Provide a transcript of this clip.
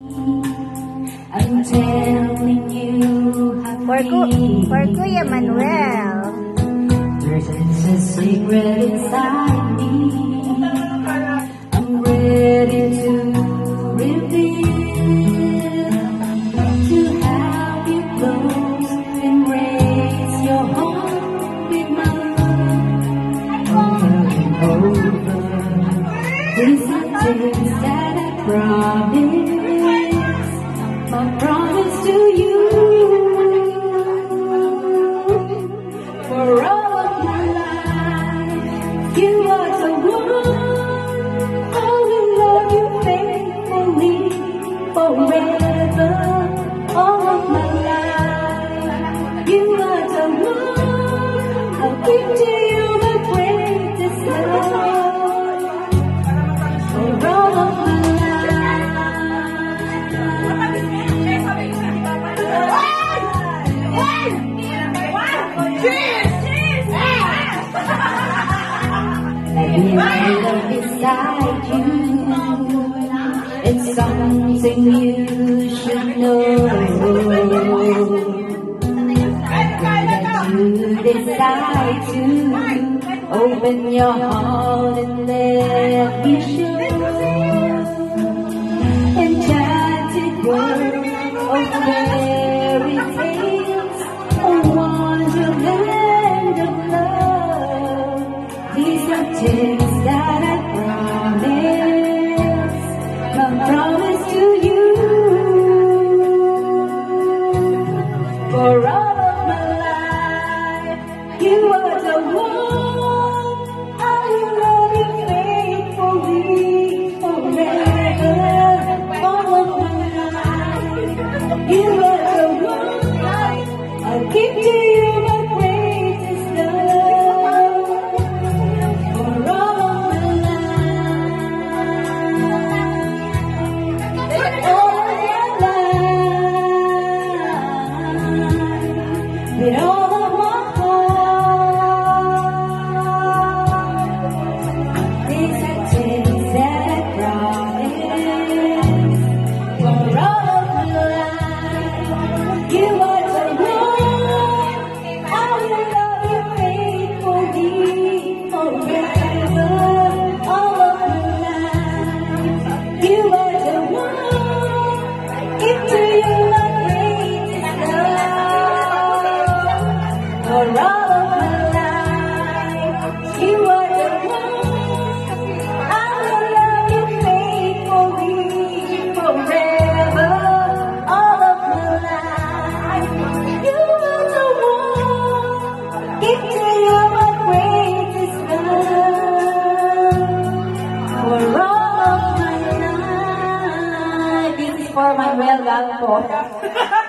I'm telling you how For, Ku- for Kuya Manuel. There's a secret inside me. I'm ready to reveal to have you close and raise your heart with mine over and over. These are things that I promise. Beside you. It's something you should know. That you decide to open your heart and let me show. Enchanted world of fairy tales, a wonderland of love. These are tales you are the one All of my life, this is for Manuel Galpo.